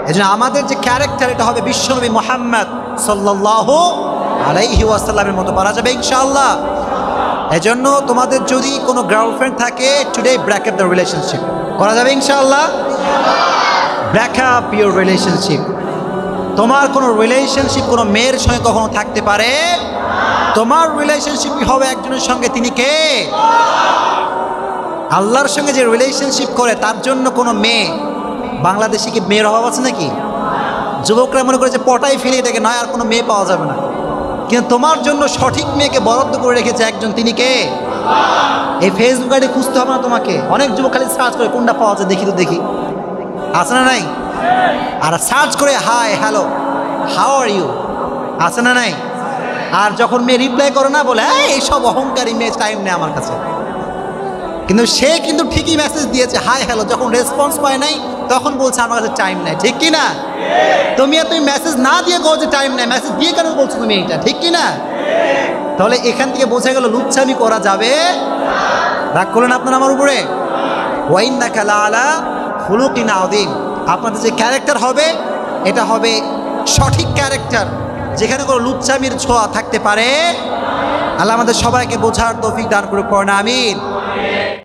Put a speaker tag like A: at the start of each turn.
A: এই জন্য আমাদের যে ক্যারেক্টার এটা হবে বিশ্বনবী মোহাম্মদ সাল্লাহ আলাইহি ওয়াসাল্লামের মতো পারা যাবে ইনশাআল্লাহ। এজন্য তোমাদের যদি কোনো গার্লফ্রেন্ড থাকে today break up the relationship করা যাবে ইনশাআল্লাহ? ব্র্যাক আপ ইউর রিলেশনশিপ তোমার কোনো রিলেশনশিপ কোনো মেয়ের সঙ্গে কখনো থাকতে পারে? তোমার রিলেশনশিপ হবে একজনের সঙ্গে, তিনি কে? আল্লাহর সঙ্গে যে রিলেশনশিপ করে, তার জন্য কোনো মেয়ে। বাংলাদেশে কি মেয়ের অভাব আছে নাকি? যুবকরা মনে করে যে পটাই ফেলে এটাকে নয় আর কোনো মেয়ে পাওয়া যাবে না। কিন্তু তোমার জন্য সঠিক মেয়েকে বরাদ্দ করে রেখেছে একজন তিনি কে? এই ফেসবুক আইডি খুঁজতে হবে না তোমাকে। অনেক যুবক খালি সার্চ করে কোনটা পাওয়া যায় দেখি তো দেখি। আছে না নাই? আর সার্চ করে hi hello how are you আছে না নাই? আর যখন মেয়ে রিপ্লাই করে না বলে "এই, এইসব অহংকারী মেয়ে টাইম নেই আমার কাছে। কিন্তু সে কিন্তু ঠিকই মেসেজ দিয়েছে হাই হ্যালো যখন রেসপন্স পায় নাই তখন বলছে, আমার কাছে টাইম নেই। ঠিক কি না তুমি আর তুমি মেসেজ না দিয়ে কো যে টাইম নেই। মেসেজ দিয়ে কেন বলছো তুমি এইটা? ঠিক কি না তাহলে এখান থেকে বোঝা গেল লুচ্ছামি করা যাবে? রাগ করলেন আপনার আমার উপরে? ওয়াইন না খেলা আলা হুলুকিন আদিম আপনাদের যে ক্যারেক্টার হবে, এটা হবে সঠিক ক্যারেক্টার যেখানে কোনো লুচ্ছামির ছোঁয়া থাকতে পারে। আল্লাহ আমাদের সবাইকে বোঝার তৌফিক দান করে করেন আমিন।